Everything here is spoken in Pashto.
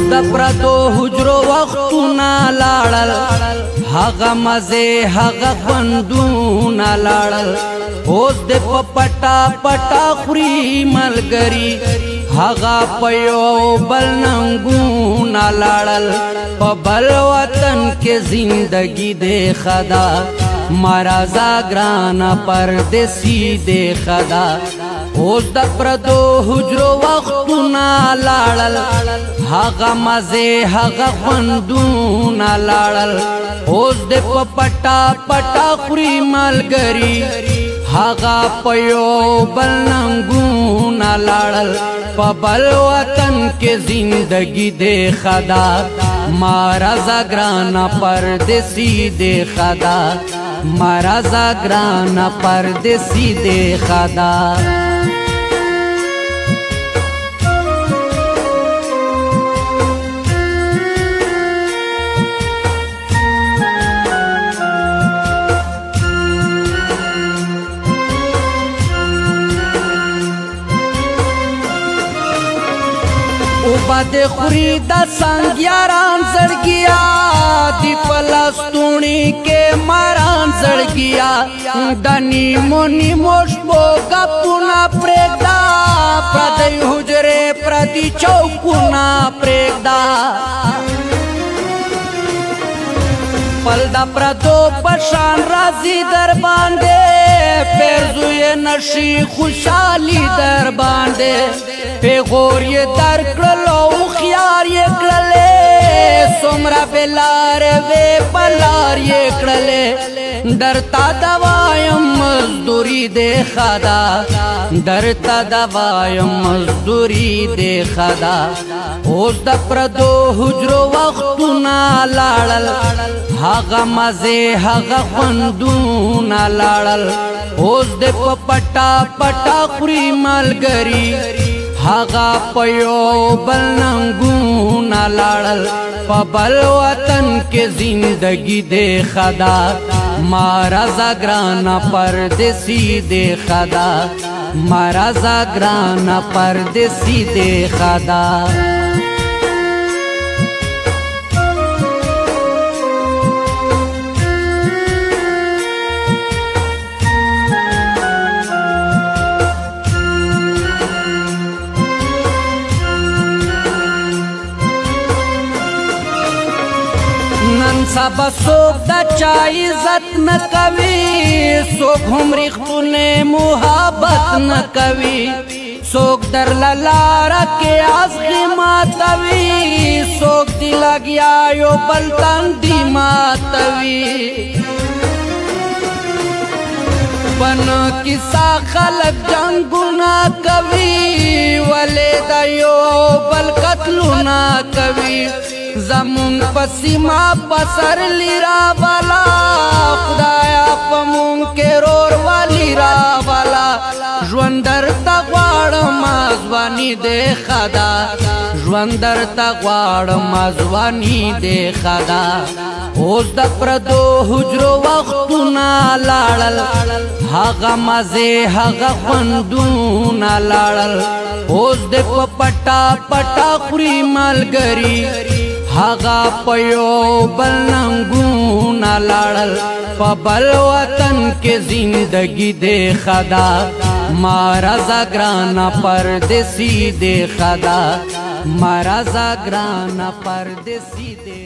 اوس د پرتو حجرو وختونه لاړل هغه مزه هغه بندونه لاړل اوس د پټا پټا خوري ملګری هغه پيو بل ننګونه لاړل په بل وطن کې زندگی دې خدا مرزا ګرانا پردیسی دې خدا اوس د پردو حجرو وختونه لاړل هغه مزه هغه خوندونه لاړل اوس د پټا پټا خوري مالګری هغه پيو بل ننګونه لاړل په بل وطن کې زندگی دې خدا مارا زګرانا پردسی دې خدا مارا زګرانا پردسی دې خدا بد خوری دا سنگ یاران زڑگیا دی پلستونی کے ماران زڑگیا دا نیمو نیموش بوگا پونا پریدا پردی حجرے پردی چوکونا پریدا پل دا پردو پشان رازی در باندے پیرزوی نشی خوشحالی در باندے پیغور یې در کړل او خيار یې کړل سمرا بلار وې بلار یې کړل درتا دوایم مزدوری دے خدا درتا دوایم مزدوری دے خدا اوس د پردو حجرو وختونه لاړل هغه مزه هغه خوندونه لاړل اوس د پټا پټا خوري مالګری هغه پيو بل ننګونه لاړل په بل وطن کې زندگی دې خدا مارا زګرانا پردیسی دې خدا مارا زګرانا پردیسی دې خدا نن سبا څوک د چا عزت نه کوي څوک هم ریښتونې محبت نه کوي څوک در لاره کې ازغې ماتوي څوک دې لګیا یو بل تندې ماتوي پن کیسه خلک جنګونه کوي مونږ پسې ما پسر لیرا بالا خدایا په مونږ کې رور والی را بالا ژوند درته غواړم ځواني دې خدا ژوند درته غواړم ځواني دې خدا اوس د پردو حجرو وختونه لاړل هغه مزه هغه خوندونه لاړل اوس د پټا پټا خوري مالګری هغه پيو بل ننګونه لاړل په بل وطن کې زندگی دې خدا مارزا ګرانا پردیسی دې خدا مارزا ګرانا پردیسی دې